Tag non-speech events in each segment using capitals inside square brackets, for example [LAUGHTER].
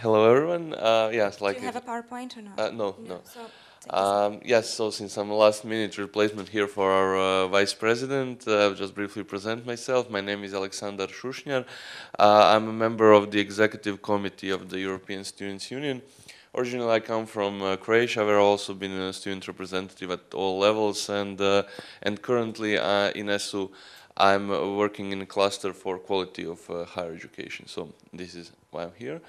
Hello, everyone. Uh, yes, like Do you have a PowerPoint or not? uh, no, no. So. Um, yes, so since I'm a last minute replacement here for our uh, vice president, uh, I'll just briefly present myself. My name is Aleksandar Šušnjar. Uh, I'm a member of the executive committee of the European Students' Union. Originally, I come from uh, Croatia, where I've also been a student representative at all levels, and uh, and currently uh, in ESU, I'm uh, working in a cluster for quality of uh, higher education. So this is why I'm here.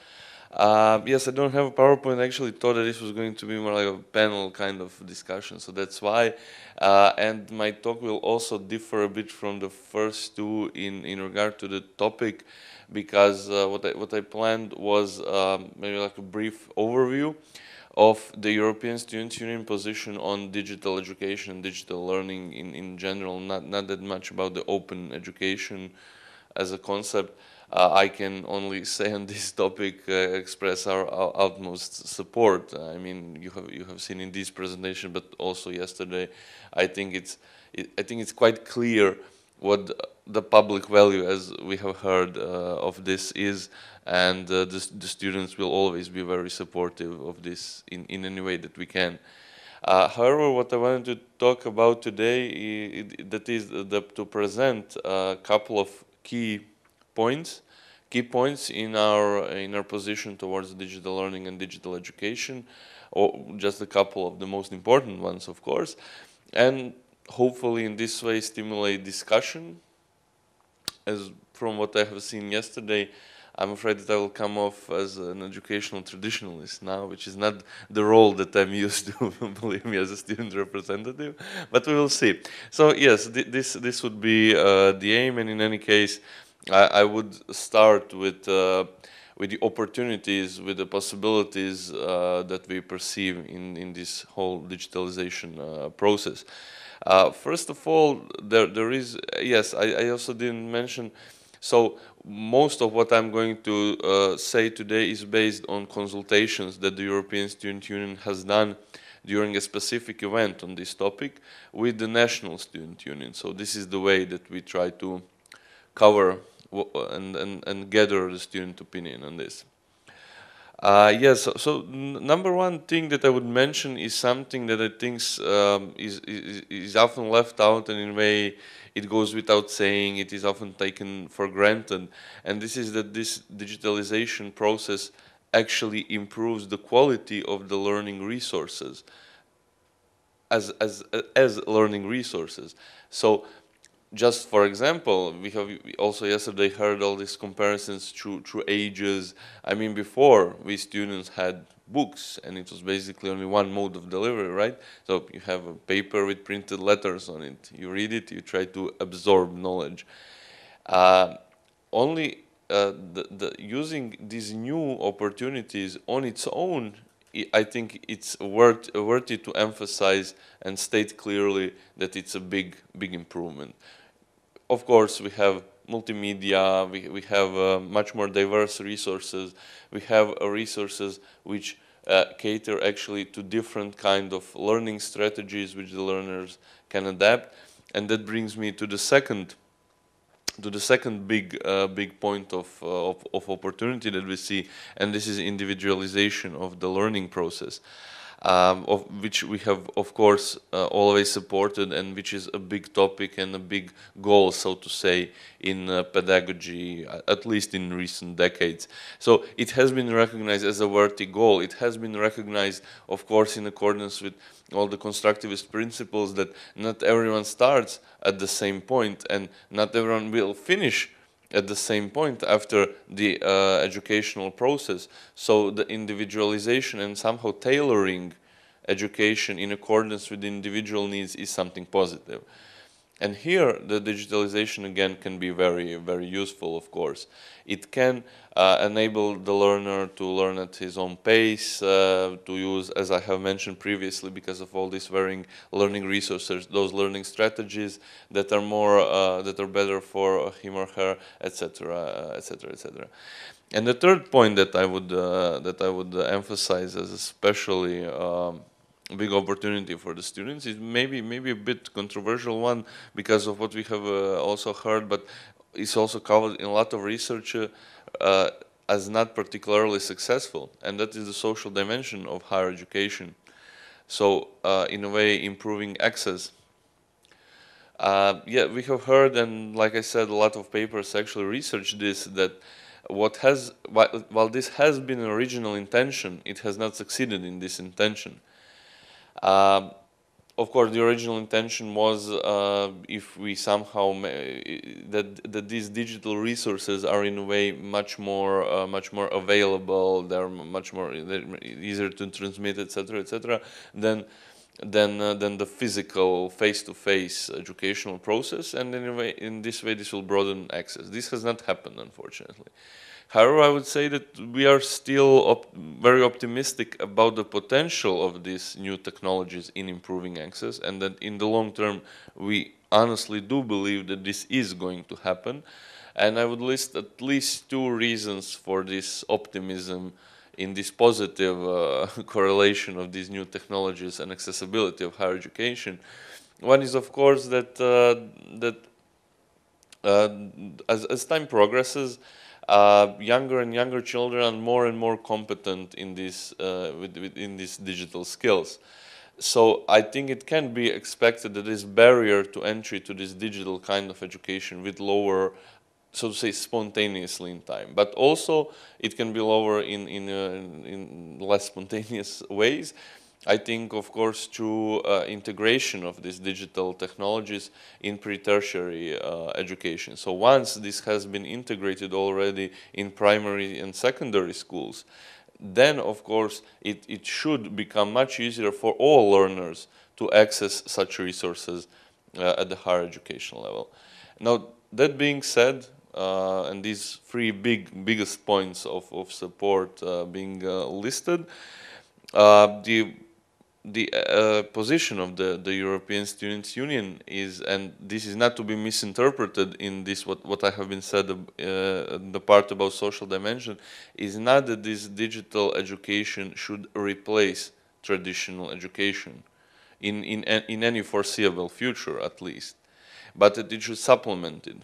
Uh, yes, I don't have a PowerPoint. I actually thought that this was going to be more like a panel kind of discussion, so that's why. Uh, and my talk will also differ a bit from the first two in, in regard to the topic, because uh, what, I, what I planned was um, maybe like a brief overview of the European Students' Union position on digital education digital learning in, in general, not, not that much about the open education as a concept. Uh, I can only [LAUGHS] say on this topic uh, express our, our, utmost support. I mean, you have you have seen in this presentation, but also yesterday. I think it's it, I think it's quite clear what the public value, as we have heard uh, of this, is, and uh, the, the, students will always be very supportive of this in in any way that we can. Uh, however, what I wanted to talk about today, is, that is the, to present a couple of key points, key points in our in our position towards digital learning and digital education, or just a couple of the most important ones, of course, and hopefully in this way stimulate discussion. As from what I have seen yesterday, I'm afraid that I will come off as an educational traditionalist now, which is not the role that I'm [LAUGHS] used to, believe me, as a student representative, but we will see. So yes, th this, this would be uh, the aim, and in any case, I, I would start with uh, with the opportunities, with the possibilities uh, that we perceive in, in this whole digitalization uh, process. Uh, first of all, there, there is, yes, I, I, also didn't mention, so most of what I'm going to uh, say today is based on consultations that the European Student Union has done during a specific event on this topic with the National Student Union. So this is the way that we try to cover and, and, and gather the student opinion on this. Uh, yes, so, so number one thing that I would mention is something that I think um, is, is, is often left out and in a way it goes without saying, it is often taken for granted. And this is that this digitalization process actually improves the quality of the learning resources as, as, as learning resources. So just for example, we have also yesterday heard all these comparisons through, through ages. I mean, before we students had books and it was basically only one mode of delivery, right? So you have a paper with printed letters on it. You read it, you try to absorb knowledge. Uh, only uh, the, the using these new opportunities on its own I think it's worth worthy to emphasize and state clearly that it's a big, big improvement of course, we have multimedia, we, we have uh, much more diverse resources. We have uh, resources which uh, cater actually to different kind of learning strategies which the learners can adapt. And that brings me to the second to the second big uh, big point of, uh, of, of opportunity that we see, and this is individualization of the learning process um, of which we have, of course, uh, always supported and which is a big topic and a big goal, so to say, in uh, pedagogy, at least in recent decades. So it has been recognized as a worthy goal. It has been recognized, of course, in accordance with all the constructivist principles that not everyone starts at the same point and not everyone will finish at the same point after the uh, educational process. So the individualization and somehow tailoring education in accordance with individual needs is something positive. And here, the digitalization again can be very, very useful, of course. It can uh, enable the learner to learn at his own pace, uh, to use, as I have mentioned previously, because of all these varying learning resources, those learning strategies that are more, uh, that are better for him or her, etc., etc., etc. And the third point that I would uh, that I would emphasize as especially um, big opportunity for the students. It maybe maybe a bit controversial one because of what we have uh, also heard, but it's also covered in a lot of research. Uh, as not particularly successful, and that is the social dimension of higher education. So, uh, in a way, improving access. Uh, yeah, we have heard, and like I said, a lot of papers actually research this, that what has, while this has been an original intention, it has not succeeded in this intention. Um, of course, the original intention was uh, if we somehow that that these digital resources are in a way much more uh, much more available, they're much more they're easier to transmit, etc., etc. Then than uh, than the physical face-to-face -face educational process, and in, way, in this way, this will broaden access. This has not happened, unfortunately. However, I would say that we are still op very optimistic about the potential of these new technologies in improving access and that in the long term we honestly do believe that this is going to happen. And I would list at least two reasons for this optimism in this positive uh, [LAUGHS] correlation of these new technologies and accessibility of higher education. One is, of course, that, uh, that uh, as, as time progresses, uh, younger and younger children are more and more competent in these uh, with, with, in these digital skills. So I think it can be expected that this barrier to entry to this digital kind of education with lower, so to say, spontaneously in time. But also it can be lower in in, uh, in less spontaneous ways. I think, of course, through uh, integration of these digital technologies in pre-tertiary uh, education. So once this has been integrated already in primary and secondary schools, then, of course, it, it should become much easier for all learners to access such resources uh, at the higher education level. Now, that being said, uh, and these three big biggest points of, of support uh, being uh, listed, uh, the the uh, position of the, the European Students' Union is, and this is not to be misinterpreted in this what, what I have been said, uh, the part about social dimension, is not that this digital education should replace traditional education in, in, in any foreseeable future at least, but that it should supplement it.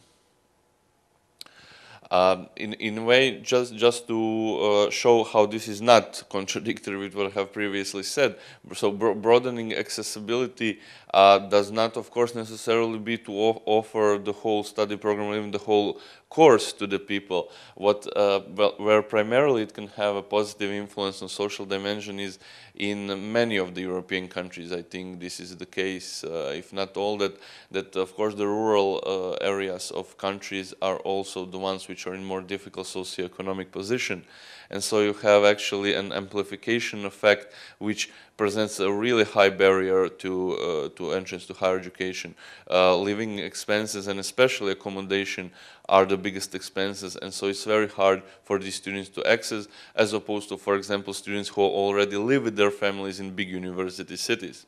Um, in, in a way, just, just to uh, show how this is not [LAUGHS] contradictory with what I have previously said. So bro broadening accessibility uh, does not, of course, necessarily be to offer the whole study program, even the whole course to the people. What, uh, where primarily it can have a positive influence on social dimension is in many of the European countries. I think this is the case, uh, if not all, that, that of course the rural uh, areas of countries are also the ones which are in more difficult socioeconomic position. And so you have actually an amplification effect which presents a really high barrier to, uh, to entrance to higher education. Uh, living expenses and especially accommodation are the biggest expenses and so it's very hard for these students to access as opposed to, for example, students who already live with their families in big university cities.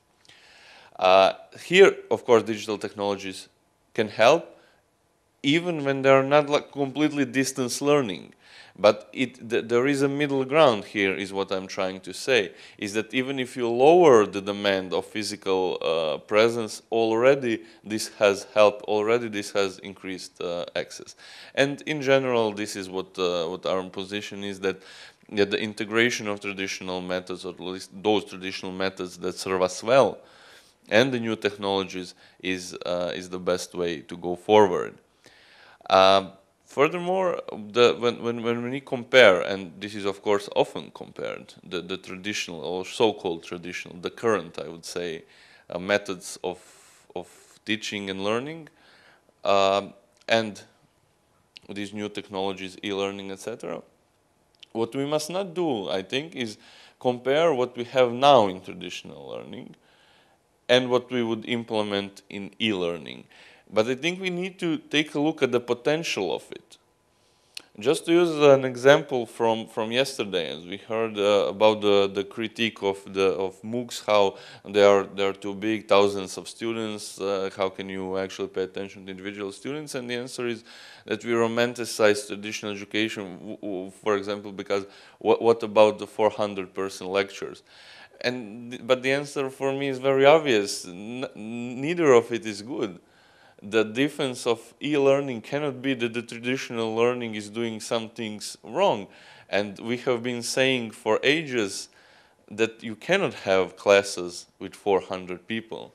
Uh, here, of course, digital technologies can help even when they are not like completely distance learning. But it, th there is a middle ground here is what I'm trying to say, is that even if you lower the demand of physical uh, presence, already this has helped, already this has increased uh, access. And in general, this is what, uh, what our position is that that the integration of traditional methods, or at least those traditional methods that serve us well, and the new technologies is, uh, is the best way to go forward. Um, Furthermore, the, when, when, when we compare, and this is of course often compared, the, the traditional or so-called traditional, the current, I would say, uh, methods of, of teaching and learning, um, and these new technologies, e-learning, etc. What we must not do, I think, is compare what we have now in traditional learning and what we would implement in e-learning. But I think we need to take a look at the potential of it. Just to use an example from, from yesterday, as we heard uh, about the, the critique of the of MOOCs, how they are they are too big, thousands of students. Uh, how can you actually pay attention to individual students? And the answer is that we romanticize traditional education. For example, because what, what about the 400 person lectures? And but the answer for me is very obvious. N neither of it is good the difference of e-learning cannot be that the traditional learning is doing some things wrong. And we have been saying for ages that you cannot have classes with 400 people.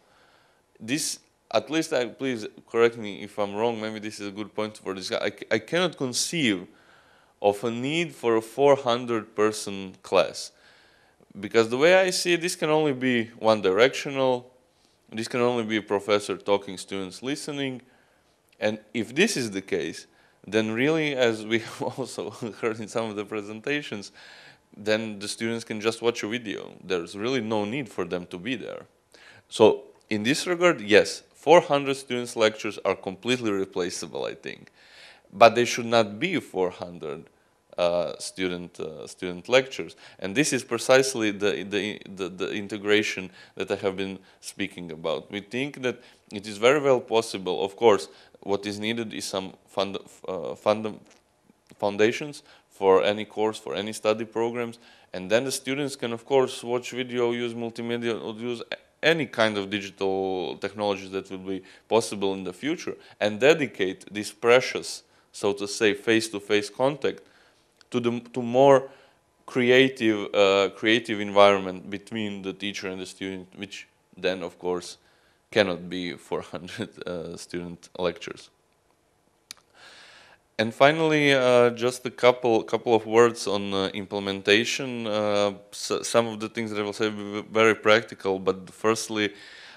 This, at least, I, please correct me if I'm wrong, maybe this is a good point for this. I, I cannot conceive of a need for a 400 person class. Because the way I see it, this can only be one directional, this can only be a professor talking, students listening. And if this is the case, then really, as we [LAUGHS] have also heard in some of the presentations, then the students can just watch a video. There's really no need for them to be there. So in this regard, yes, 400 students lectures are completely replaceable, I think. But they should not be 400 uh, student uh, student lectures. And this is precisely the, the, the, the, integration that I have been speaking about. We think that it is very well possible, of course, what is needed is some fund, uh, fund foundations for any course, for any study programs. And then the students can, of course, watch video, use multimedia, or use any kind of digital technologies that will be possible in the future and dedicate this precious, so to say, face-to-face -face contact to the to more creative uh, creative environment between the teacher and the student, which then, of course, cannot be 400 uh, student lectures. And finally, uh, just a couple couple of words on uh, implementation. Uh, so some of the things that I will say be very practical, but firstly,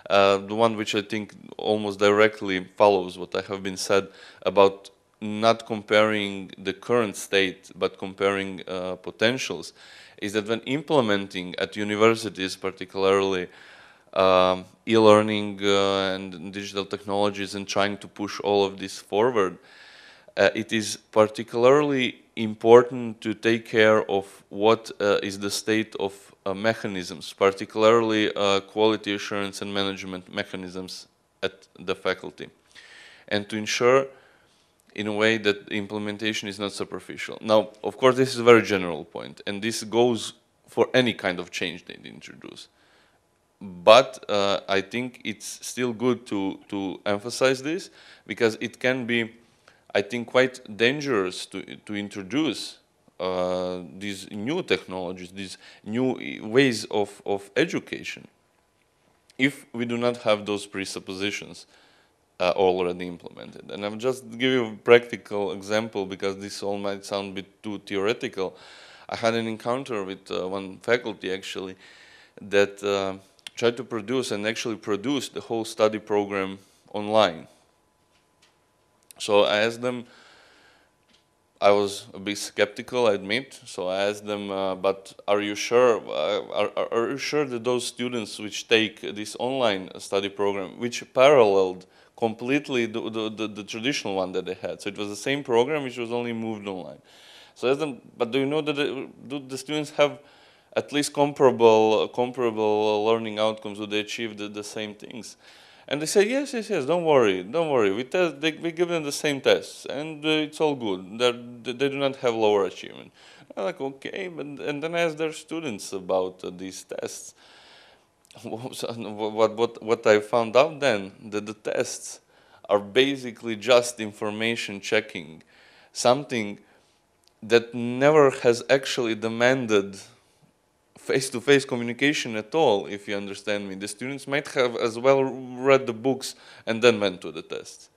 uh, the one which I think almost directly follows what I have been said about not comparing the current state, but comparing uh, potentials, is that when implementing at universities, particularly um, e-learning uh, and digital technologies, and trying to push all of this forward uh, it is particularly important to take care of what uh, is the state of uh, mechanisms, particularly uh, quality assurance and management mechanisms at the faculty, and to ensure in a way that implementation is not superficial. Now, of course, this is a very general point, and this goes for any kind of change they introduce. But uh, I think it's still good to, to emphasize this because it can be I think, quite dangerous to, to introduce uh, these new technologies, these new ways of, of education, if we do not have those presuppositions uh, already implemented. And I'll just give you a practical example because this all might sound a bit too theoretical. I had an encounter with uh, one faculty actually that uh, tried to produce and actually produce the whole study program online so I asked them, I was a bit skeptical, I admit. So I asked them, uh, but are you sure? Uh, are, are, you sure that those students which take this online study program, which paralleled completely the, the, the, traditional one that they had? So it was the same program, which was only moved online. So them, but do you know that the, do the students have at least comparable comparable learning outcomes? Do they achieve the, the same things? And they say, yes, yes, yes, don't worry, don't worry. We, test, they, we give them the same tests, and uh, it's all good. They're, they do not have lower achievement. I'm like, okay, but, and then I ask their students about uh, these tests. [LAUGHS] what, what, what I found out then, that the tests are basically just information checking, something that never has actually demanded face-to-face -face communication at all, if you understand me. The students might have as well read the books and then went to the tests.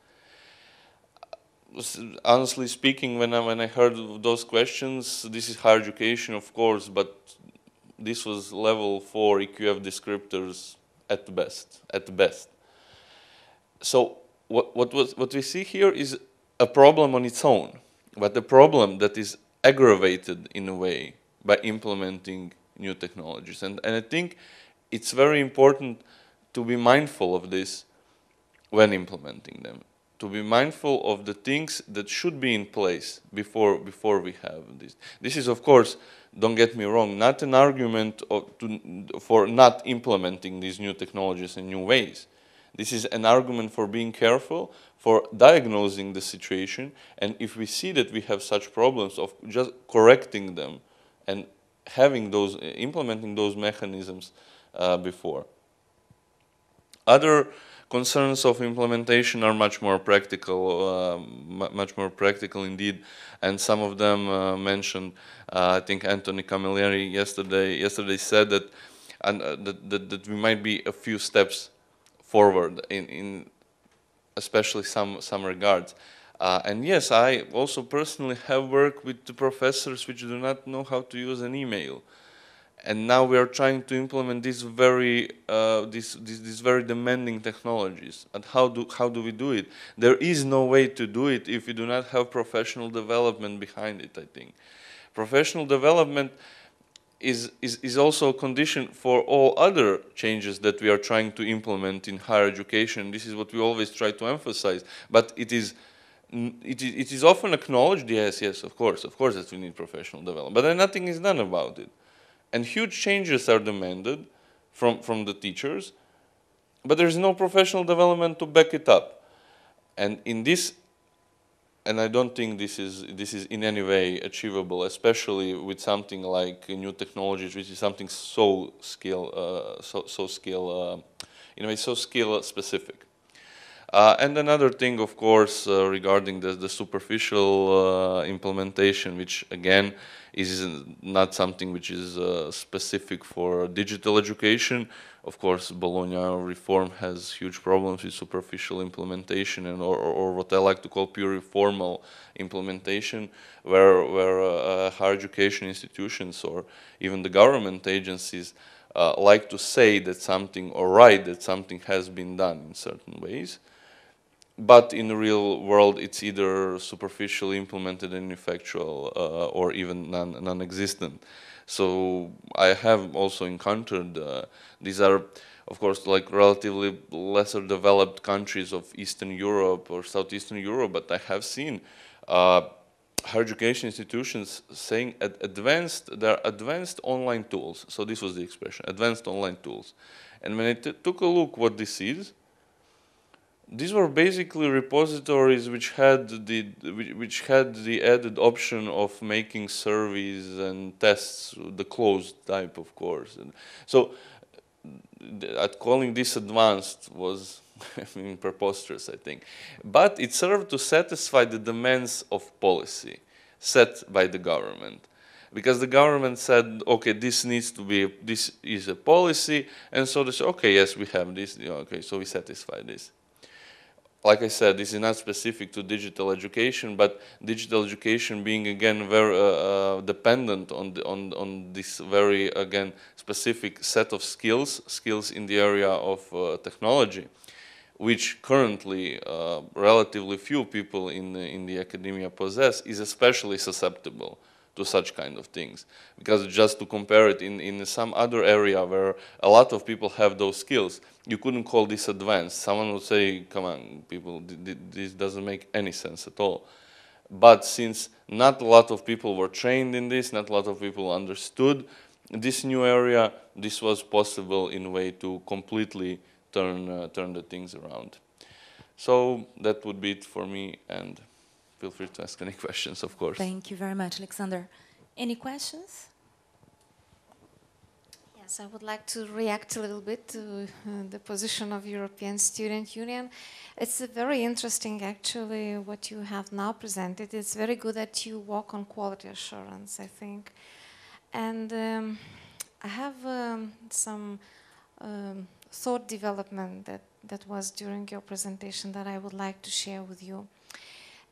Honestly speaking, when I, when I heard those questions, this is higher education, of course, but this was level 4 EQF descriptors at best, at the best. So what, what, was, what we see here is a problem on its own, but a problem that is aggravated in a way by implementing new technologies. And, and I think it's very important to be mindful of this when implementing them. To be mindful of the things that should be in place before, before we have this. This is, of course, don't get me wrong, not an argument to, for not implementing these new technologies in new ways. This is an argument for being careful, for diagnosing the situation, and if we see that we have such problems, of just correcting them and having those, implementing those mechanisms uh, before. Other concerns of implementation are much more practical, uh, much more practical indeed, and some of them uh, mentioned. Uh, I think Anthony Camilleri yesterday yesterday said that, and uh, that, that, that we might be a few steps forward in, in especially some some regards. Uh, and yes, I also personally have worked with professors which do not know how to use an email and now we are trying to implement these very uh, these, these, these very demanding technologies and how do how do we do it there is no way to do it if we do not have professional development behind it i think professional development is, is, is also a condition for all other changes that we are trying to implement in higher education. This is what we always try to emphasize. But it is, it is, it is often acknowledged, yes, yes, of course, of course that we need professional development. But then nothing is done about it and huge changes are demanded from, from the teachers, but there's no professional development to back it up. And in this, and I don't think this is, this is in any way achievable, especially with something like new technologies, which is something so skill, uh, so, so skill, uh, in a way, so skill specific. Uh, and another thing, of course, uh, regarding the, the superficial uh, implementation, which again is not something which is uh, specific for digital education. Of course, Bologna reform has huge problems with superficial implementation and or, or what I like to call purely formal implementation, where, where uh, higher education institutions or even the government agencies uh, like to say that something or write that something has been done in certain ways but in the real world, it's either superficially implemented and ineffectual uh, or even non, non-existent. So I have also encountered uh, these are, of course, like relatively lesser developed countries of Eastern Europe or Southeastern Europe, but I have seen uh, higher education institutions saying advanced, they're advanced online tools. So this was the expression, advanced online tools. And when I took a look what this is, these were basically repositories which had the which had the added option of making surveys and tests, the closed type, of course. And so, at calling this advanced was [LAUGHS] I mean, preposterous, I think. But it served to satisfy the demands of policy set by the government. Because the government said, okay, this needs to be, this is a policy, and so they said, okay, yes, we have this, okay, so we satisfy this like I said, this is not specific to digital education, but digital education being again very uh, uh, dependent on, the, on, on this very, again, specific set of skills, skills in the area of uh, technology, which currently uh, relatively few people in, in the academia possess, is especially susceptible to such kind of things. Because just to compare it in, in some other area where a lot of people have those skills, you couldn't call this advanced. Someone would say, come on, people, this doesn't make any sense at all. But since not a lot of people were trained in this, not a lot of people understood this new area, this was possible in a way to completely turn, uh, turn the things around. So that would be it for me and feel free to ask any questions, of course. Thank you very much, Alexander. Any questions? Yes, I would like to react a little bit to uh, the position of European Student Union. It's very interesting, actually, what you have now presented. It's very good that you work on quality assurance, I think. And um, I have um, some um, thought development that, that was during your presentation that I would like to share with you.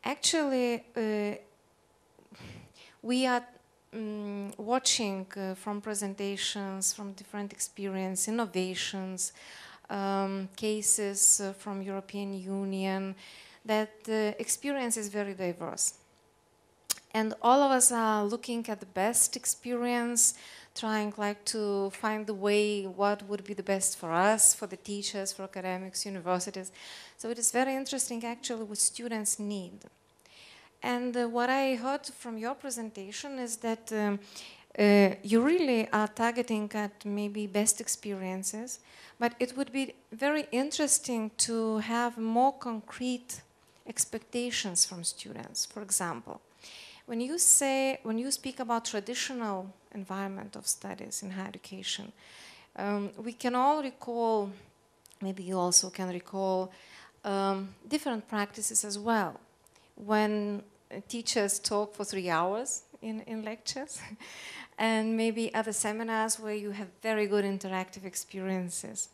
Actually, uh, we are um, watching uh, from presentations, from different experience, innovations, um, cases uh, from European Union, that the experience is very diverse. And all of us are looking at the best experience, trying like to find the way what would be the best for us, for the teachers, for academics, universities. So it is very interesting actually what students need. And uh, what I heard from your presentation is that um, uh, you really are targeting at maybe best experiences, but it would be very interesting to have more concrete expectations from students. For example, when you say, when you speak about traditional environment of studies in higher education, um, we can all recall maybe you also can recall um, different practices as well. When uh, teachers talk for three hours in, in lectures, [LAUGHS] and maybe other seminars where you have very good interactive experiences.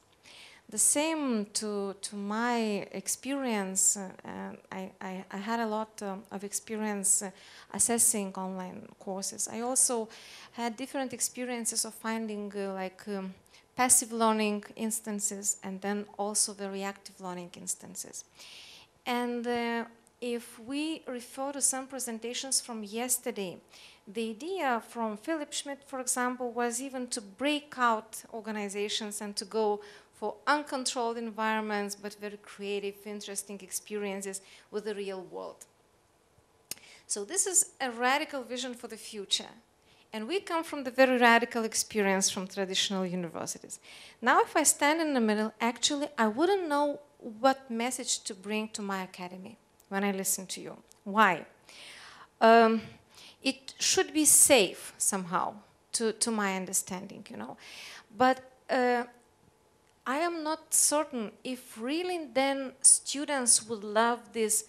The same to, to my experience, uh, I, I, I, had a lot um, of experience uh, assessing online courses. I also had different experiences of finding uh, like um, passive learning instances and then also very active learning instances. And uh, if we refer to some presentations from yesterday, the idea from Philipp Schmidt, for example, was even to break out organizations and to go for uncontrolled environments, but very creative, interesting experiences with the real world. So this is a radical vision for the future. And we come from the very radical experience from traditional universities. Now, if I stand in the middle, actually, I wouldn't know what message to bring to my academy when I listen to you. Why? Um, it should be safe somehow, to, to my understanding, you know. But uh, I am not certain if really then students would love this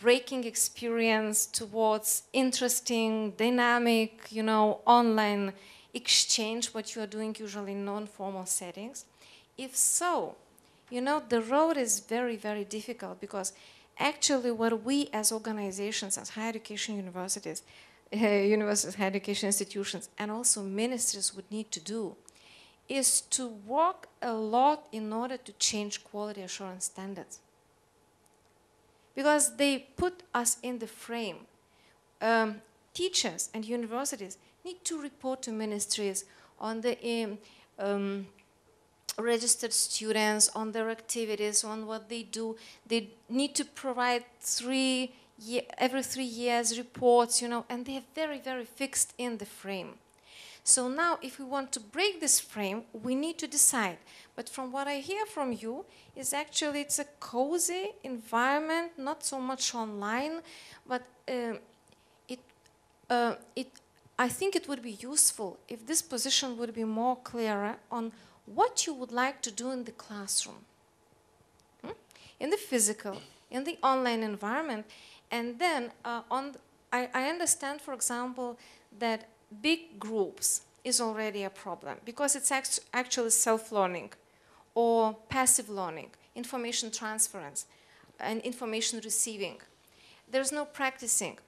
breaking experience towards interesting, dynamic, you know, online exchange, what you are doing usually in non-formal settings. If so, you know, the road is very, very difficult because actually what we as organizations, as higher education universities, uh, [LAUGHS] universities, higher education institutions, and also ministries would need to do is to work a lot in order to change quality assurance standards. Because they put us in the frame. Um, teachers and universities need to report to ministries on the um, um, registered students, on their activities, on what they do. They need to provide three every three years reports, you know, and they're very, very fixed in the frame. So now if we want to break this frame, we need to decide. But from what I hear from you is actually it's a cozy environment, not so much online, but uh, it, uh, it, I think it would be useful if this position would be more clearer on what you would like to do in the classroom, hmm? in the physical, in the online environment, and then uh, on, I, I understand, for example, that big groups is already a problem because it's act actually self-learning or passive learning, information transference, and information receiving. There's no practicing.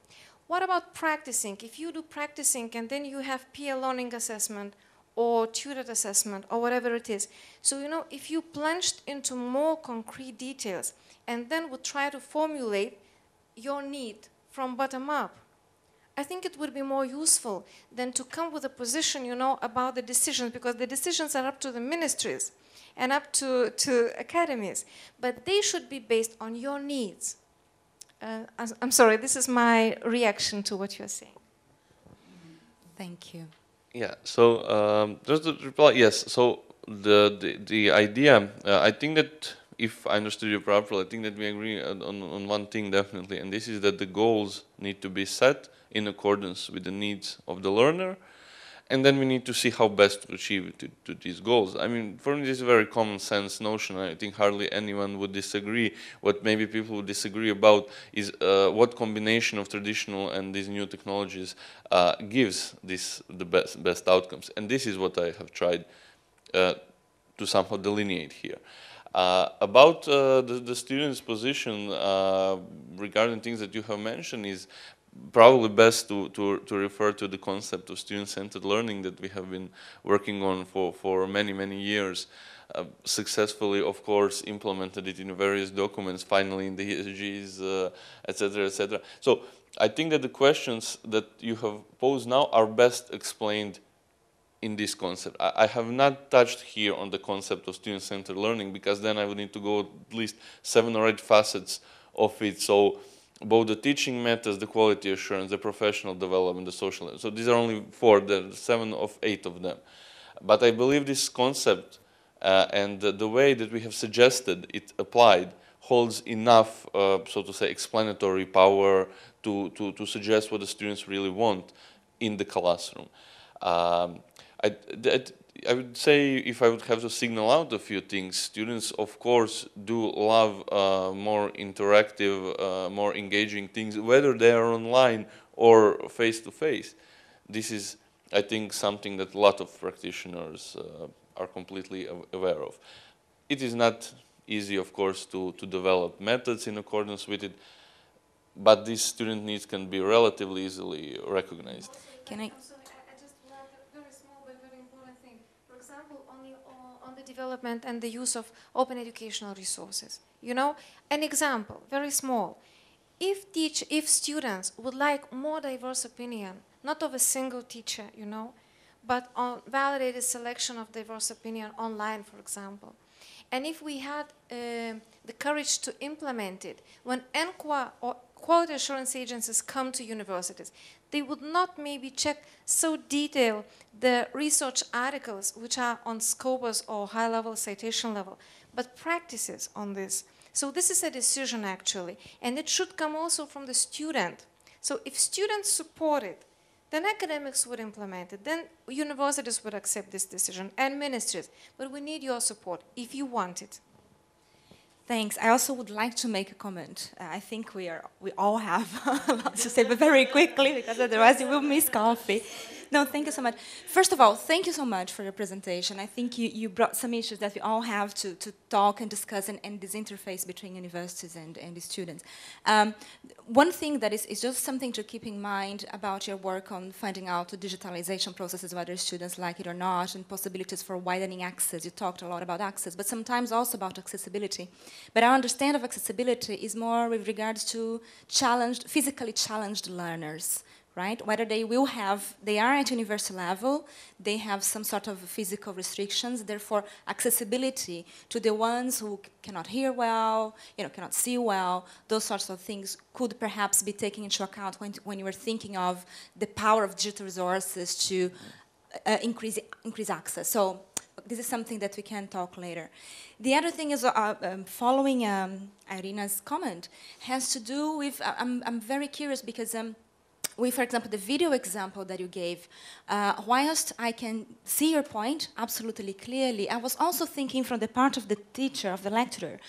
What about practicing? If you do practicing and then you have peer learning assessment or tutored assessment or whatever it is. So, you know, if you plunged into more concrete details and then would try to formulate your need from bottom up, I think it would be more useful than to come with a position, you know, about the decisions, because the decisions are up to the ministries and up to, to academies, but they should be based on your needs. Uh, I'm sorry, this is my reaction to what you're saying. Thank you. Yeah, so um, just to reply, yes, so the, the, the idea, uh, I think that if I understood you properly, I think that we agree on, on one thing definitely, and this is that the goals need to be set in accordance with the needs of the learner. And then we need to see how best to achieve to, to these goals. I mean, for me, this is a very common sense notion. I think hardly anyone would disagree. What maybe people would disagree about is uh, what combination of traditional and these new technologies uh, gives this the best best outcomes. And this is what I have tried uh, to somehow delineate here. Uh, about uh, the, the, student's position uh, regarding things that you have mentioned is probably best to, to, to refer to the concept of student-centered learning that we have been working on for, for many, many years. Uh, successfully, of course, implemented it in various documents, finally in the ESGs, etc., etc. Et so I think that the questions that you have posed now are best explained in this concept. I, I have not touched here on the concept of student-centered learning because then I would need to go at least seven or eight facets of it. So both the teaching methods, the quality assurance, the professional development, the social. So these are only four, are seven of eight of them. But I believe this concept uh, and the, the, way that we have suggested it applied holds enough, uh, so to say, explanatory power to, to, to suggest what the students really want in the classroom. Um, I, I would say if I would have to signal out a few things, students of course do love uh, more interactive, uh, more engaging things, whether they are online or face to face. This is, I think, something that a lot of practitioners uh, are completely aware of. It is not easy, of course, to, to develop methods in accordance with it, but these student needs can be relatively easily recognized. Can I? Development and the use of open educational resources. You know, an example, very small. If teach, if students would like more diverse opinion, not of a single teacher, you know, but on validated selection of diverse opinion online, for example. And if we had uh, the courage to implement it, when NQA or quality assurance agencies come to universities, they would not maybe check so detail the research articles which are on Scopus or high-level citation level, but practices on this. So this is a decision actually, and it should come also from the student. So if students support it, then academics would implement it, then universities would accept this decision, and ministries. But we need your support if you want it. Thanks. I also would like to make a comment. Uh, I think we are we all have [LAUGHS] a lot to say, but very quickly because otherwise you will miss coffee. No, thank you so much. First of all, thank you so much for your presentation. I think you, you brought some issues that we all have to, to talk and discuss and, and this interface between universities and, and the students. Um, one thing that is, is just something to keep in mind about your work on finding out the digitalization processes, whether students like it or not, and possibilities for widening access. You talked a lot about access, but sometimes also about accessibility. But our understanding of accessibility is more with regards to challenged, physically challenged learners right? Whether they will have, they are at university level, they have some sort of physical restrictions, therefore accessibility to the ones who cannot hear well, you know, cannot see well, those sorts of things could perhaps be taken into account when, when you are thinking of the power of digital resources to uh, increase, increase access. So this is something that we can talk later. The other thing is, uh, um, following um, Irina's comment, has to do with, uh, I'm, I'm very curious because um, with, for example, the video example that you gave, uh, whilst I can see your point absolutely clearly, I was also thinking from the part of the teacher, of the lecturer,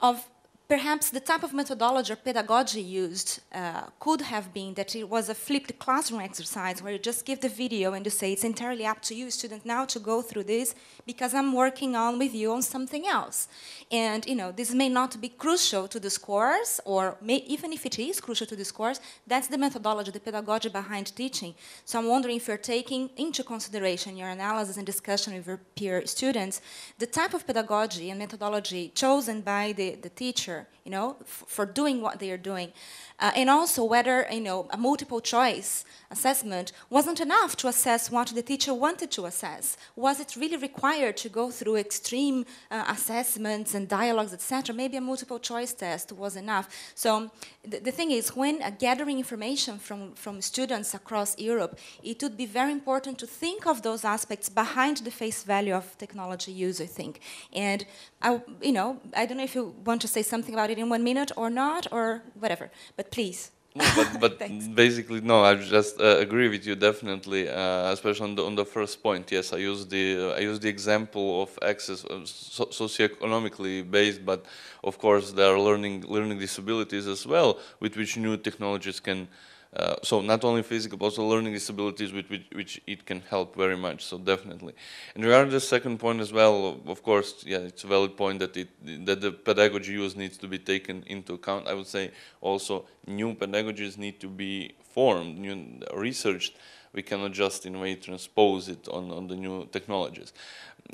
of Perhaps the type of methodology or pedagogy used uh, could have been that it was a flipped classroom exercise where you just give the video and you say it's entirely up to you, student, now to go through this because I'm working on with you on something else. And you know, this may not be crucial to this course, or may, even if it is crucial to this course, that's the methodology, the pedagogy behind teaching. So I'm wondering if you're taking into consideration your analysis and discussion with your peer students, the type of pedagogy and methodology chosen by the, the teacher you know, for doing what they are doing. Uh, and also whether, you know, a multiple choice assessment wasn't enough to assess what the teacher wanted to assess. Was it really required to go through extreme uh, assessments and dialogues, etc.? Maybe a multiple choice test was enough. So the, the thing is, when uh, gathering information from, from students across Europe, it would be very important to think of those aspects behind the face value of technology use, I think. And, I, you know, I don't know if you want to say something about it in one minute or not, or whatever, but please. No, but but [LAUGHS] basically no. I just uh, agree with you definitely, uh, especially on the on the first point. Yes, I use the uh, I use the example of access uh, so socioeconomically based, but of course there are learning learning disabilities as well, with which new technologies can uh, so not only physical, but also learning disabilities, with which, which, it can help very much. So definitely. And regarding the second point as well, of course, yeah, it's a valid point that it that the pedagogy use needs to be taken into account. I would say also new pedagogies need to be formed, new researched. We cannot just in a way transpose it on, on the new technologies.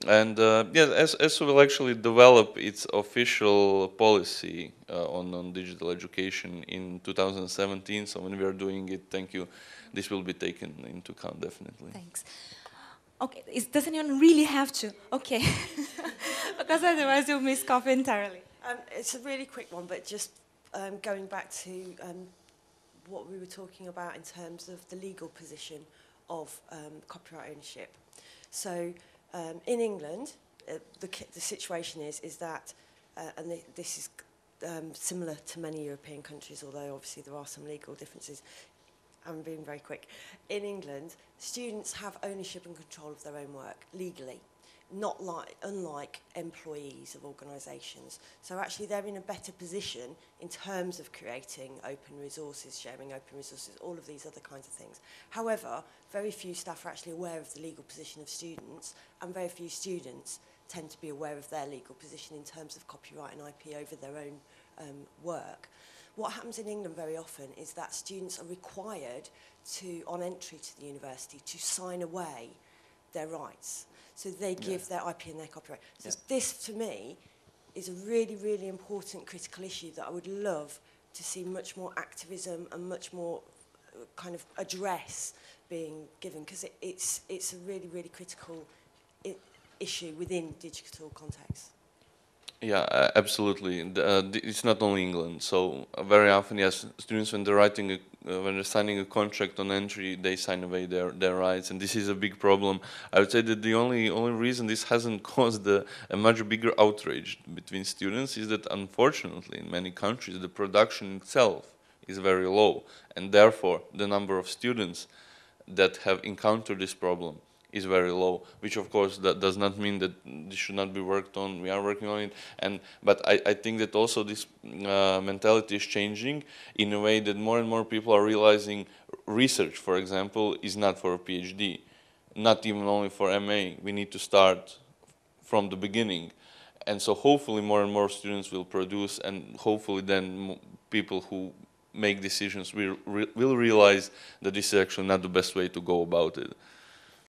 And uh, yeah, as, as will actually develop its official policy uh, on, on digital education in 2017, so when we are doing it, thank you, this will be taken into account definitely. Thanks. Okay, is, does anyone really have to? Okay, [LAUGHS] because otherwise you'll miss coffee entirely. Um, it's a really quick one, but just um, going back to um, what we were talking about in terms of the legal position of um, copyright ownership. So um, in England, uh, the, the situation is, is that, uh, and th this is um, similar to many European countries, although obviously there are some legal differences. I'm being very quick. In England, students have ownership and control of their own work legally not like, unlike employees of organisations. So actually they're in a better position in terms of creating open resources, sharing open resources, all of these other kinds of things. However, very few staff are actually aware of the legal position of students and very few students tend to be aware of their legal position in terms of copyright and IP over their own um, work. What happens in England very often is that students are required to, on entry to the university, to sign away their rights So they give yeah. their IP and their copyright. So yeah. this, for me, is a really, really important critical issue that I would love to see much more activism and much more uh, kind of address being given because it, it's, it's a really, really critical issue within digital context. Yeah, absolutely. Uh, it's not only England. So uh, very often, yes, students when they're writing, a, uh, when they're signing a contract on entry, they sign away their, their rights, and this is a big problem. I would say that the only only reason this hasn't [LAUGHS] caused a, a much bigger outrage between students is that unfortunately, in many countries, the production itself is very low, and therefore the number of students that have encountered this problem is very low, which of course that does not mean that this should not be worked on. We are working on it, and but I, I think that also this uh, mentality is changing in a way that more and more people are realizing research, for example, is not for a PhD, not even only for MA. We need to start from the beginning, and so hopefully more and more students will produce, and hopefully then people who make decisions will, will realize that this is actually not the best way to go about it.